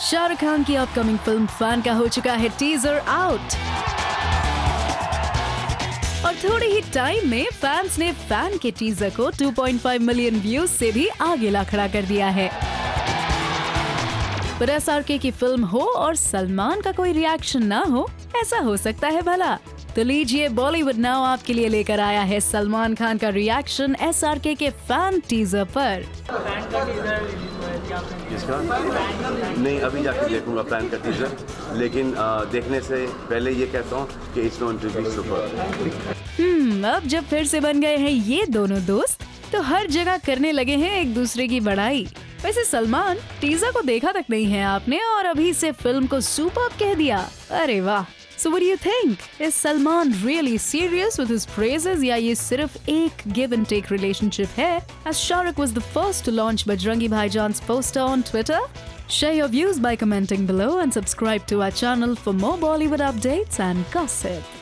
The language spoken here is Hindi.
शाहरुख खान की अपकमिंग फ़िल्म फ़ैन का हो चुका है टीजर आउट और थोड़े ही टाइम में फैंस ने फ़ैन के टीजर को 2.5 मिलियन व्यूज़ से भी आगे ला खड़ा कर दिया है। पर एस की फ़िल्म हो और सलमान का कोई रिएक्शन ना हो, ऐसा हो सकता है भला। तो लीजिए बॉलीवुड नाउ आपके लिए लेकर आया है सलमान खान का reaction S R K fan teaser पर। इसका नहीं अभी जाके देखूँगा फ़ैन का टीजर लेकिन आ, देखने से पहले ये कहता हूँ कि it's not to be super hmm अब जब फिर से बन गए हैं ये दोनों दोस्त तो हर जगह करने लगे हैं एक दूसरे की बड़ाई। वैसे सलमान टीजर को देखा तक नहीं है आपने और अभी से फ़िल्म को सुपर कह दिया। अरे वाह! So what do you think? Is Salman really serious with his praises या ये सिर्फ एक give and take relationship है? As Shahrukh was the first to launch Bajrangi Bhaijan's poster on Twitter. Share your views by commenting below and subscribe to our channel for more Bollywood updates and gossip.